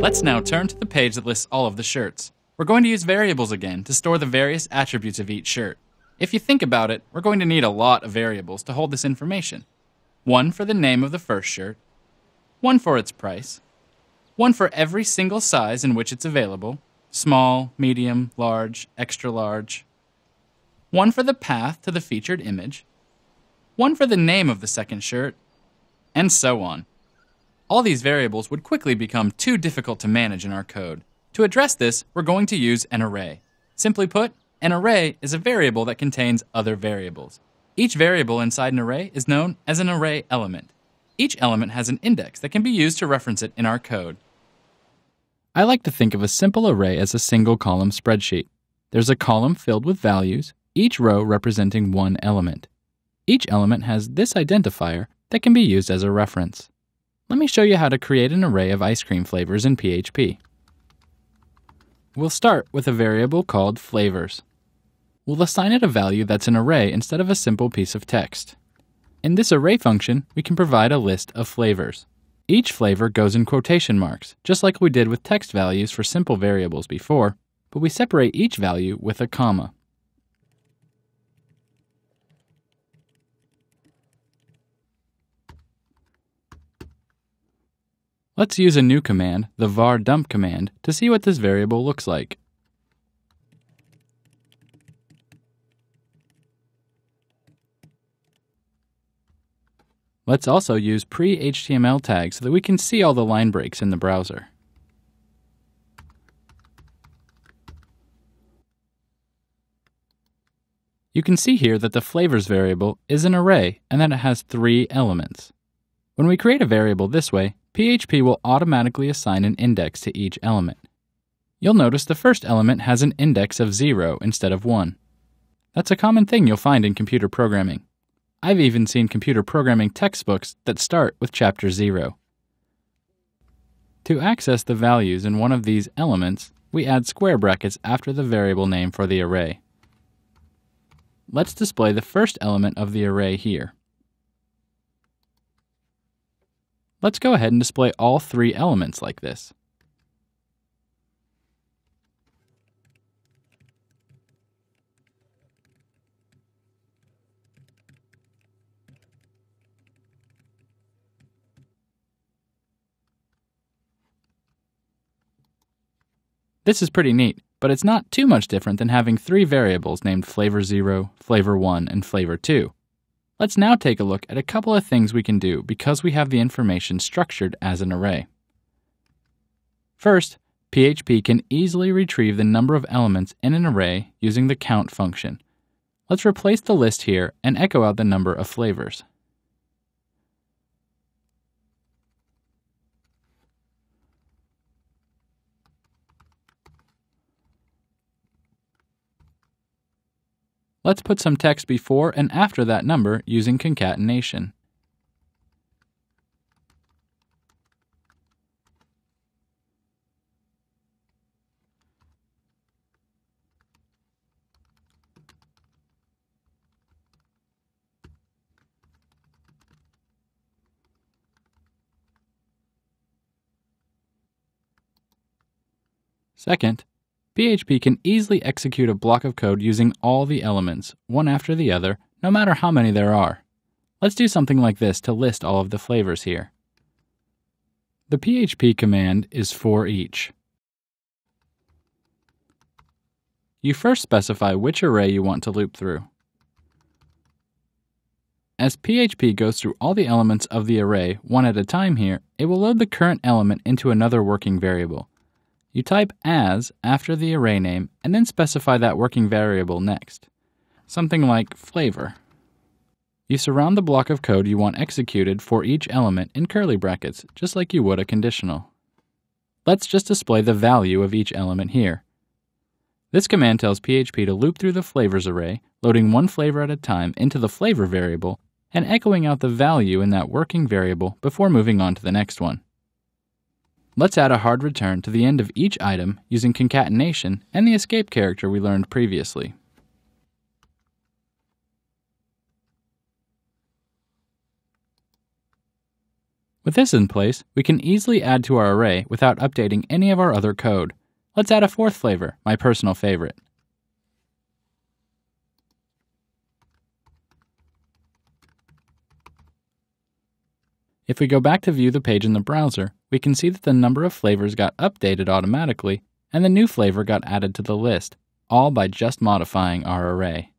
Let's now turn to the page that lists all of the shirts. We're going to use variables again to store the various attributes of each shirt. If you think about it, we're going to need a lot of variables to hold this information. One for the name of the first shirt, one for its price, one for every single size in which it's available small, medium, large, extra large, one for the path to the featured image, one for the name of the second shirt, and so on. All these variables would quickly become too difficult to manage in our code. To address this, we're going to use an array. Simply put, an array is a variable that contains other variables. Each variable inside an array is known as an array element. Each element has an index that can be used to reference it in our code. I like to think of a simple array as a single column spreadsheet. There's a column filled with values, each row representing one element. Each element has this identifier that can be used as a reference. Let me show you how to create an array of ice cream flavors in PHP. We'll start with a variable called flavors. We'll assign it a value that's an array instead of a simple piece of text. In this array function, we can provide a list of flavors. Each flavor goes in quotation marks, just like we did with text values for simple variables before, but we separate each value with a comma. Let's use a new command, the var dump command, to see what this variable looks like. Let's also use pre-HTML tags so that we can see all the line breaks in the browser. You can see here that the flavors variable is an array and that it has three elements. When we create a variable this way, PHP will automatically assign an index to each element. You'll notice the first element has an index of 0 instead of 1. That's a common thing you'll find in computer programming. I've even seen computer programming textbooks that start with chapter 0. To access the values in one of these elements, we add square brackets after the variable name for the array. Let's display the first element of the array here. Let's go ahead and display all three elements like this. This is pretty neat, but it's not too much different than having three variables named flavor0, flavor1, and flavor2. Let's now take a look at a couple of things we can do because we have the information structured as an array. First, PHP can easily retrieve the number of elements in an array using the count function. Let's replace the list here and echo out the number of flavors. Let's put some text before and after that number using concatenation. Second, PHP can easily execute a block of code using all the elements, one after the other, no matter how many there are. Let's do something like this to list all of the flavors here. The PHP command is for each. You first specify which array you want to loop through. As PHP goes through all the elements of the array one at a time here, it will load the current element into another working variable. You type as after the array name and then specify that working variable next. Something like flavor. You surround the block of code you want executed for each element in curly brackets, just like you would a conditional. Let's just display the value of each element here. This command tells PHP to loop through the flavors array, loading one flavor at a time into the flavor variable and echoing out the value in that working variable before moving on to the next one. Let's add a hard return to the end of each item using concatenation and the escape character we learned previously. With this in place, we can easily add to our array without updating any of our other code. Let's add a fourth flavor, my personal favorite. If we go back to view the page in the browser, we can see that the number of flavors got updated automatically and the new flavor got added to the list, all by just modifying our array.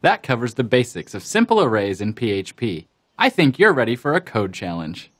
That covers the basics of simple arrays in PHP. I think you're ready for a code challenge.